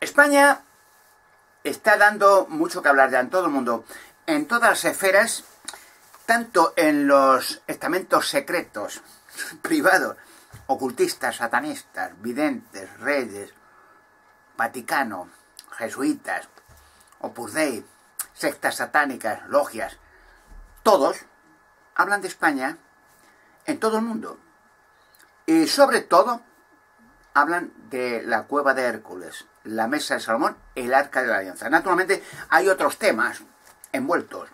España está dando mucho que hablar ya en todo el mundo, en todas las esferas, tanto en los estamentos secretos, privados, ocultistas, satanistas, videntes, reyes, Vaticano, jesuitas, Opus Dei, sectas satánicas, logias, todos hablan de España en todo el mundo. Y sobre todo hablan de la cueva de Hércules, la mesa de Salomón, el arca de la alianza. Naturalmente hay otros temas envueltos.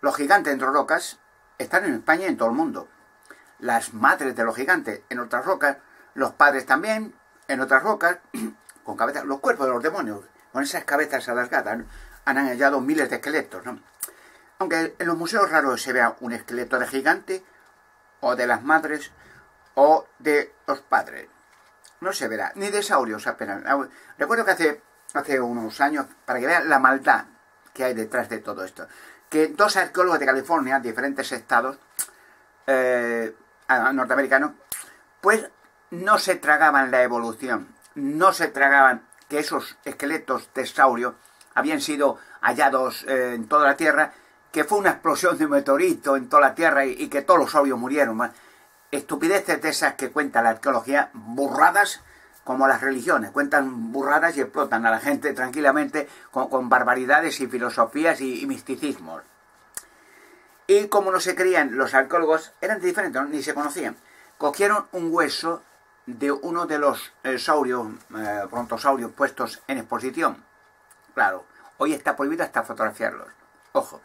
Los gigantes entre rocas están en España y en todo el mundo. Las madres de los gigantes en otras rocas, los padres también en otras rocas, con cabezas, los cuerpos de los demonios, con esas cabezas alargadas, han hallado miles de esqueletos. Aunque en los museos raros se vea un esqueleto de gigante, o de las madres, o de los padres no se verá, ni de saurios apenas. Ah, recuerdo que hace, unos años, para que vean la maldad que hay detrás de todo esto, que dos arqueólogos de California, diferentes estados eh, norteamericanos, pues no se tragaban la evolución, no se tragaban que esos esqueletos de saurio habían sido hallados eh, en toda la Tierra, que fue una explosión de un meteorito en toda la Tierra y, y que todos los saurios murieron estupideces de esas que cuenta la arqueología, burradas como las religiones, cuentan burradas y explotan a la gente tranquilamente con, barbaridades y filosofías y, misticismos. Y como no se creían los arqueólogos, eran diferentes, ni se conocían. Cogieron un hueso de uno de los eh, saurios, eh, brontosaurios puestos en exposición. Claro, hoy está prohibido hasta fotografiarlos. Ojo.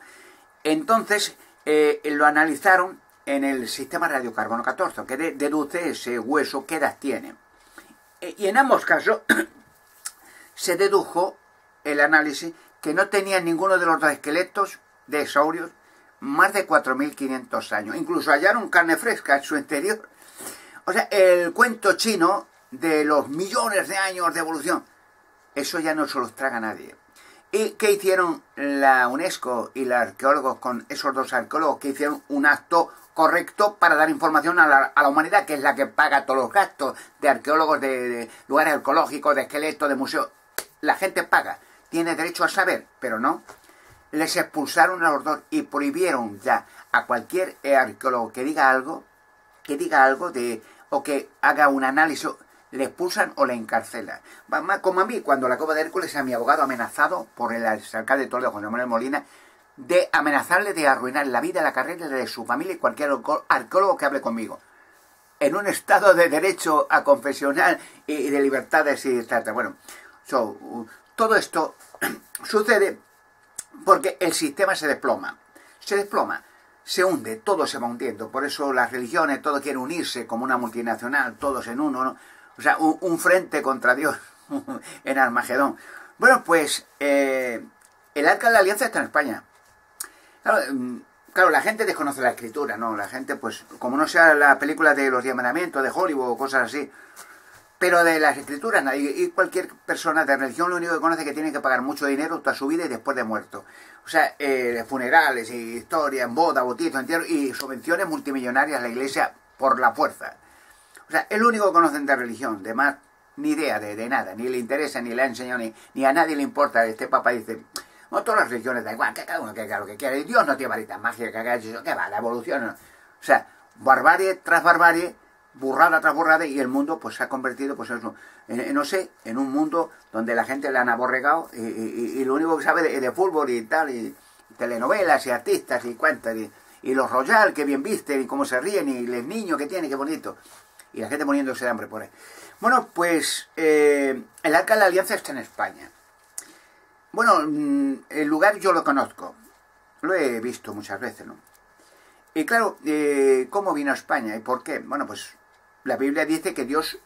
Entonces eh, lo analizaron en el sistema radiocarbono 14, que deduce ese hueso qué edad tiene. E, y en ambos casos se dedujo el análisis que no tenía ninguno de los dos esqueletos de saurios más de 4.500 años. Incluso hallaron carne fresca en su interior. O sea, el cuento chino de los millones de años de evolución, eso ya no se los traga nadie. ¿Y qué hicieron la UNESCO y los arqueólogos con esos dos arqueólogos que hicieron un acto correcto para dar información a la, humanidad, que es la que paga todos los gastos de arqueólogos, de, lugares arqueológicos, de esqueletos, de museos. La gente paga, tiene derecho a saber, pero no. Les expulsaron a los dos y prohibieron ya a cualquier arqueólogo que diga algo, que diga algo de, o que haga un análisis, le expulsan o le encarcelan. Como a mí, cuando la Copa de Hércules a mi abogado amenazado por el alcalde de Toledo, José Manuel Molina, de amenazarle de arruinar la vida, la carrera de su familia y cualquier arqueólogo que hable conmigo. En un estado de derecho a confesional y de libertades y etc. Bueno, todo esto sucede porque el sistema se desploma. Se desploma, se hunde, todo se va hundiendo. Por eso las religiones, todo quiere unirse como una multinacional, todos en uno, O sea, un, frente contra Dios en Armagedón. Bueno, pues eh, el arca de la alianza está en España. Mm, claro, la gente desconoce la escritura, ¿no? La gente, pues, como no sea la película de los diez de Hollywood o cosas así, pero de las escrituras, y cualquier persona de religión lo único que conoce es que tiene que pagar mucho dinero toda su vida y después de muerto. O sea, eh, funerales, y historias, boda, bautizo, entierro y subvenciones multimillonarias a la iglesia por la fuerza. O sea, es lo único que conocen de religión, de más ni idea de, nada, ni le interesa, ni le ha enseñado, ni, ni a nadie le importa. Este papa dice, no, todas las religiones da igual, que cada uno que haga lo que quiera. Y Dios no tiene varita mágica que haga eso, que va, la evolución. O sea, barbarie tras barbarie, burrada tras burrada, y el mundo pues se ha convertido, pues eso, no sé, en un mundo donde la gente le han aborregado y, lo único que sabe es de, fútbol y tal, y, telenovelas y artistas y cuentas, y, los royal que bien visten y cómo se ríen, y los niños que tienen, qué bonito. Y la gente poniéndose de hambre por ahí. Bueno, pues eh, el Arca de la Alianza está en España. Bueno, mm, el lugar yo lo conozco, lo he visto muchas veces, ¿no? Y claro, eh, ¿cómo vino a España y por qué? Bueno, pues la Biblia dice que Dios,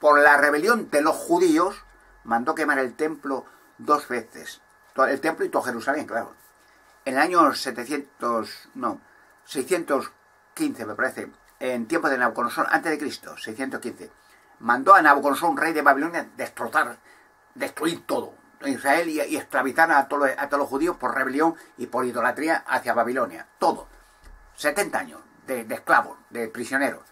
por la rebelión de los judíos, mandó quemar el templo dos veces. El templo y todo Jerusalén, claro. En el año 700, no, 615 me parece, en tiempo de Nabucodonosor, antes de Cristo, 615, mandó a Nabucodonosor, un rey de Babilonia, destrozar, destruir todo, Israel y, esclavizar a todos, a todos los judíos por rebelión y por idolatría hacia Babilonia. Todo. 70 años de, esclavos, de prisioneros.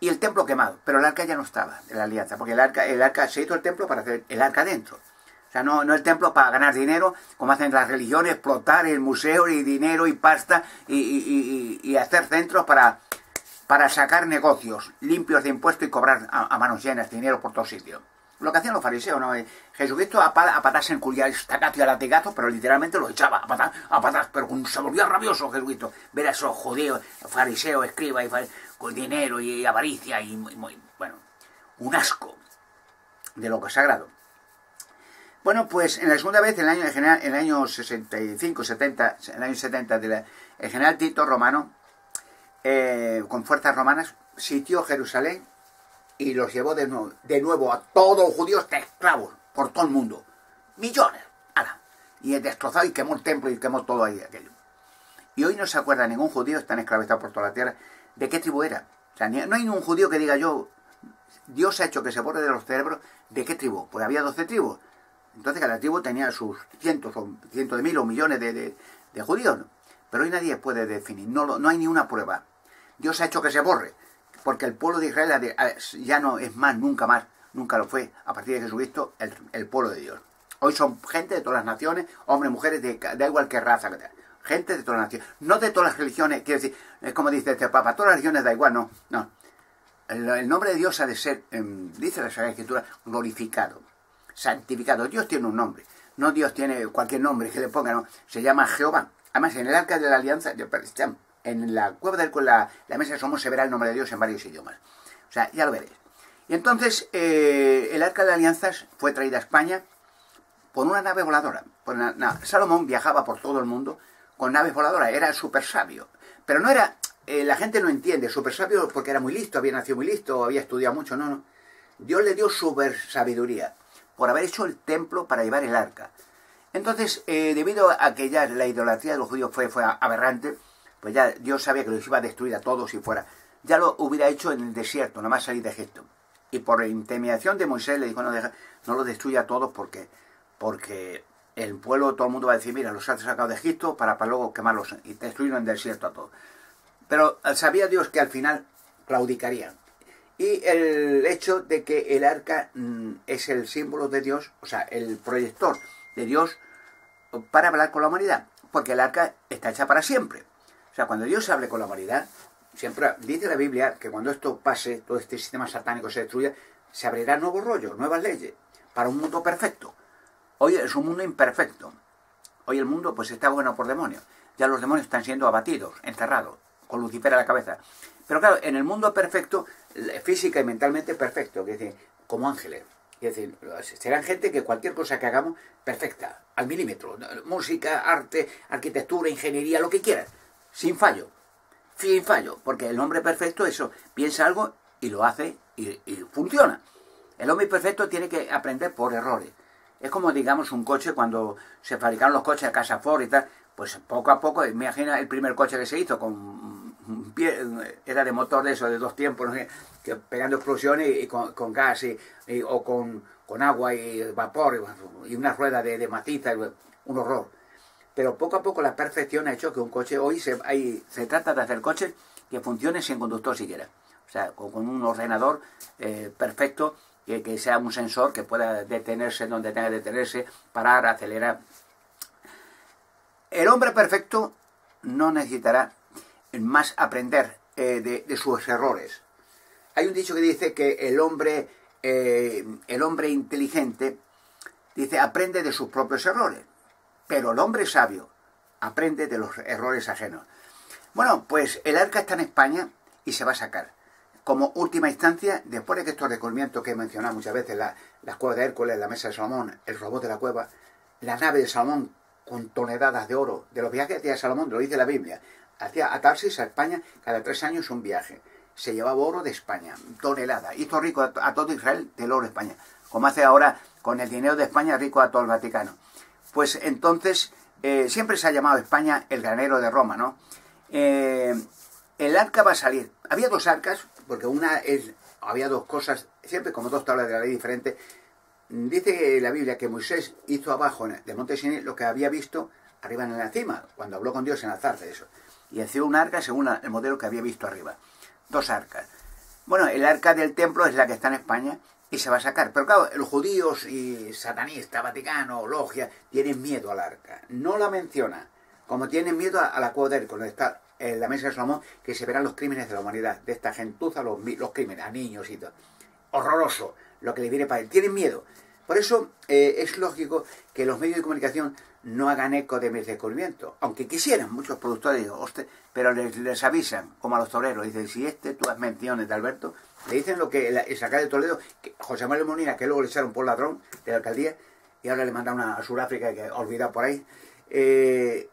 y el templo quemado, pero el arca ya no estaba de la alianza, porque el arca, el arca se hizo el templo para hacer el arca dentro. O sea, no, no el templo para ganar dinero, como hacen las religiones, explotar el museo y dinero y pasta y, hacer centros para, para sacar negocios limpios de impuestos y cobrar a, manos llenas dinero por todos sitios. Lo que hacían los fariseos, ¿no? Eh, Jesucristo a, patas en culiar estacato y a latigazos, pero literalmente lo echaba a patas, a patas, pero se volvía rabioso Jesucristo. Ver a esos judíos, fariseos, escribas, con dinero y avaricia y, muy, bueno, un asco de lo que es sagrado. Bueno, pues en la segunda vez, en el año, general, en el año 65, 70, en el año 70, el general Tito Romano, eh, con fuerzas romanas, sitió Jerusalén y los llevó de nuevo, de nuevo a todos los judíos de esclavos por todo el mundo. Millones. Y destrozado y quemó el templo y quemó todo ahí aquello. Y hoy no se acuerda ningún judío, están esclavizados por toda la tierra, de qué tribu era. O sea, no hay ningún judío que diga yo, Dios ha hecho que se borre de los cerebros, ¿de qué tribu? Pues había doce tribus. Entonces cada tribu tenía sus cientos o cientos de mil o millones de, judíos. Pero hoy nadie puede definir, no, no hay ni una prueba. Dios ha hecho que se borre, porque el pueblo de Israel ya no es más, nunca más, nunca lo fue, a partir de Jesucristo, el, pueblo de Dios. Hoy son gente de todas las naciones, hombres, mujeres, de, da igual qué raza gente de todas las naciones, no de todas las religiones, quiero decir, es como dice este Papa, todas las religiones da igual, no, no. El, nombre de Dios ha de ser, em, dice la Sagrada Escritura, glorificado, santificado. Dios tiene un nombre, no Dios tiene cualquier nombre que le ponga, no, se llama Jehová. Además, en el arca de la alianza, en la cueva del la, la mesa de Somos se verá el nombre de Dios en varios idiomas. O sea, ya lo veréis. Y entonces, eh, el arca de alianzas fue traída a España por una nave voladora. Salomón viajaba por todo el mundo con naves voladoras, era súper sabio. Pero no era, eh, la gente no entiende, súper sabio porque era muy listo, había nacido muy listo, había estudiado mucho, no, no. Dios le dio súper sabiduría por haber hecho el templo para llevar el arca. Entonces, eh, debido a que ya la idolatría de los judíos fue, fue aberrante, pues ya Dios sabía que los iba a destruir a todos si fuera. Ya lo hubiera hecho en el desierto, nada más salir de Egipto. Y por intimidación de Moisés le dijo, no, deja, no lo destruya a todos porque, porque el pueblo, todo el mundo va a decir, mira, los has sacado de Egipto para, para luego quemarlos y destruirlos en el desierto a todos. Pero sabía Dios que al final claudicarían. Y el hecho de que el arca mm, es el símbolo de Dios, o sea, el proyector de Dios para hablar con la humanidad, porque el arca está hecha para siempre. O sea, cuando Dios hable con la humanidad, siempre dice la Biblia que cuando esto pase, todo este sistema satánico se destruya, se abrirá nuevos rollos, nuevas leyes, para un mundo perfecto. Hoy es un mundo imperfecto. Hoy el mundo pues está bueno por demonios. Ya los demonios están siendo abatidos, encerrados, con Lucifer a la cabeza. Pero claro, en el mundo perfecto, física y mentalmente perfecto, decir, como ángeles. Es decir, serán gente que cualquier cosa que hagamos, perfecta, al milímetro. Música, arte, arquitectura, ingeniería, lo que quieras. Sin fallo. Sin fallo. Porque el hombre perfecto, eso, piensa algo y lo hace y, funciona. El hombre perfecto tiene que aprender por errores. Es como, digamos, un coche cuando se fabricaron los coches a casa Ford y tal, pues poco a poco, imagina el primer coche que se hizo con era de motor de eso, de dos tiempos, que pegando explosiones y, con, gas y, o con, agua y vapor y, una rueda de, de un horror. Pero poco a poco la perfección ha hecho que un coche hoy se, se trata de hacer coches que funcionen sin conductor siquiera. O sea, con, un ordenador eh, perfecto que, sea un sensor que pueda detenerse donde tenga que detenerse, parar, acelerar. El hombre perfecto no necesitará más aprender eh, de, sus errores. Hay un dicho que dice que el hombre, eh, el hombre inteligente dice aprende de sus propios errores, pero el hombre sabio aprende de los errores ajenos. Bueno, pues el arca está en España y se va a sacar como última instancia, después de que estos descubrimientos que he mencionado muchas veces, la, la cueva de Hércules, la mesa de Salomón, el robot de la cueva, la nave de Salomón con toneladas de oro, de los viajes que Salomón, lo dice la Biblia, hacía a Tarsis, a España, cada tres años un viaje. Se llevaba oro de España, tonelada. Hizo rico a, todo Israel del oro de España. Como hace ahora con el dinero de España, rico a todo el Vaticano. Pues entonces, eh, siempre se ha llamado España el granero de Roma, ¿no? Eh, el arca va a salir. Había dos arcas, porque una es, había dos cosas, siempre como dos tablas de la ley diferentes. Dice la Biblia que Moisés hizo abajo del monte Sinai lo que había visto arriba en la cima, cuando habló con Dios en la zarza, eso. Y hacía un arca según el modelo que había visto arriba. Dos arcas. Bueno, el arca del templo es la que está en España y se va a sacar. Pero claro, los judíos y satanistas, Vaticano, logia, tienen miedo al arca. No la menciona. Como tienen miedo a, la cueva de donde está en la mesa de Salomón, que se verán los crímenes de la humanidad, de esta gentuza, los, los crímenes, a niños y todo. Horroroso lo que le viene para él. Tienen miedo. Por eso eh, es lógico que los medios de comunicación no hagan eco de mis descubrimientos, aunque quisieran muchos productores, pero les, avisan, como a los toreros, dicen, si este tú has menciones de Alberto, le dicen lo que el sacar de Toledo, que José Manuel Molina, que luego le echaron por ladrón de la alcaldía, y ahora le mandaron a Sudáfrica, que olvidado por ahí, eh,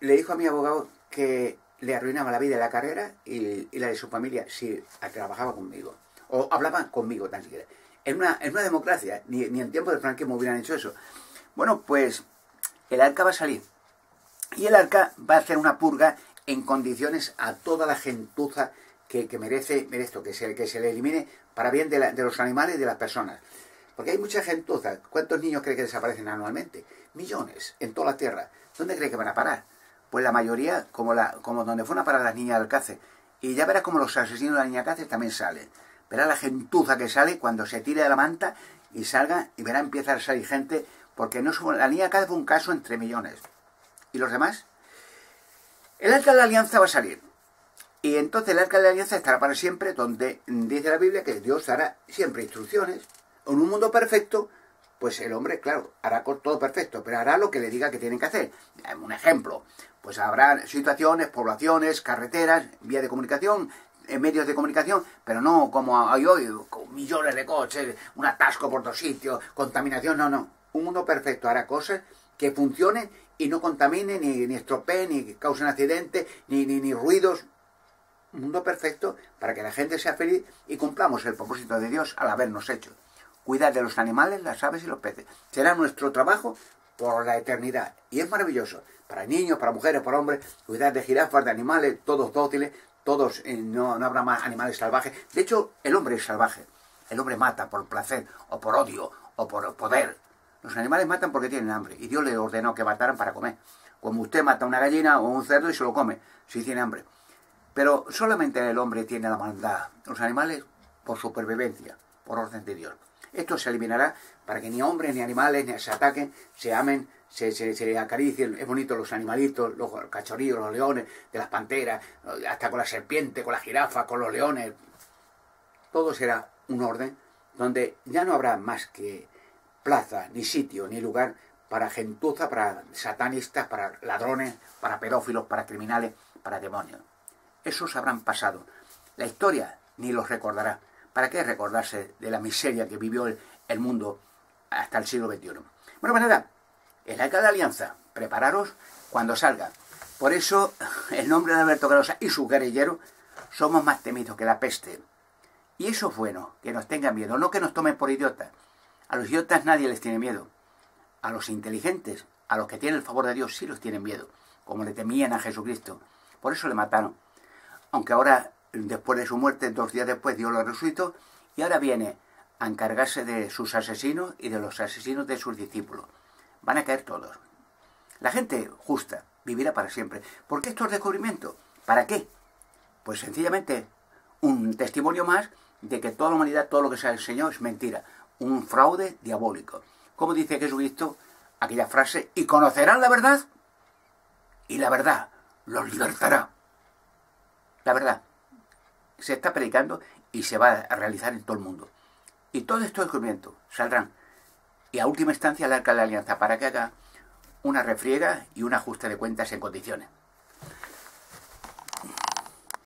le dijo a mi abogado que le arruinaba la vida y la carrera y, la de su familia si trabajaba conmigo, o hablaba conmigo tan siquiera. En una, en una democracia, ni, ni en tiempo de franquismo hubieran hecho eso. Bueno, pues el arca va a salir. Y el arca va a hacer una purga en condiciones a toda la gentuza que, merece, esto, que se, que se le elimine para bien de, los animales y de las personas. Porque hay mucha gentuza. ¿Cuántos niños cree que desaparecen anualmente? Millones en toda la tierra. ¿Dónde cree que van a parar? Pues la mayoría, como, la, como donde fueron a parar las niñas del Alcácer. Y ya verás como los asesinos de la niña Alcácer también salen. Verá la gentuza que sale cuando se tire de la manta y salga y verá empezar a salir gente porque no la niña Alcácer fue un caso entre millones. ¿Y los demás? El arca de la alianza va a salir. Y entonces el arca de la alianza estará para siempre, donde dice la Biblia que Dios dará siempre instrucciones. En un mundo perfecto, pues el hombre, claro, hará todo perfecto, pero hará lo que le diga que tienen que hacer. Un ejemplo, pues habrá situaciones, poblaciones, carreteras, vías de comunicación, eh, medios de comunicación, pero no como hay hoy, con millones de coches, un atasco por dos sitios, contaminación, no, no un mundo perfecto hará cosas que funcionen y no contaminen, ni, ni estropeen, ni causen accidentes, ni, ni, ni ruidos. Un mundo perfecto para que la gente sea feliz y cumplamos el propósito de Dios al habernos hecho. Cuidar de los animales, las aves y los peces. Será nuestro trabajo por la eternidad. Y es maravilloso. Para niños, para mujeres, para hombres, cuidar de jirafas, de animales, todos dóciles, todos, eh, no, no habrá más animales salvajes. De hecho, el hombre es salvaje. El hombre mata por placer, o por odio, o por poder, los animales matan porque tienen hambre y Dios les ordenó que mataran para comer. Como usted mata una gallina o un cerdo y se lo come, si tiene hambre. Pero solamente el hombre tiene la maldad. Los animales por supervivencia, por orden de Dios. Esto se eliminará para que ni hombres ni animales ni se ataquen, se amen, se, se, acaricien. Es bonito los animalitos, los cachorrillos, los leones, de las panteras, hasta con la serpiente, con la jirafa, con los leones. Todo será un orden donde ya no habrá más que plaza, ni sitio, ni lugar para gentuza, para satanistas, para ladrones, para pedófilos, para criminales, para demonios. Esos habrán pasado. La historia ni los recordará. ¿Para qué recordarse de la miseria que vivió el, mundo hasta el siglo XXI? Bueno, pues nada, el arca de alianza, prepararos cuando salga. Por eso, el nombre de Alberto Carosa y su guerrillero somos más temidos que la peste. Y eso es bueno, que nos tengan miedo, no que nos tomen por idiotas. A los idiotas nadie les tiene miedo. A los inteligentes, a los que tienen el favor de Dios, sí los tienen miedo, como le temían a Jesucristo. Por eso le mataron. Aunque ahora, después de su muerte, dos días después, Dios lo resucitó y ahora viene a encargarse de sus asesinos y de los asesinos de sus discípulos. Van a caer todos. La gente justa vivirá para siempre. ¿Por qué estos descubrimientos? ¿Para qué? Pues sencillamente un testimonio más de que toda la humanidad, todo lo que se enseñó es mentira un fraude diabólico. Como dice Jesucristo aquella frase, y conocerán la verdad, y la verdad los libertará. La verdad se está predicando y se va a realizar en todo el mundo. Y todos estos descubrimientos saldrán. Y a última instancia el arca de la alianza para que haga una refriega y un ajuste de cuentas en condiciones.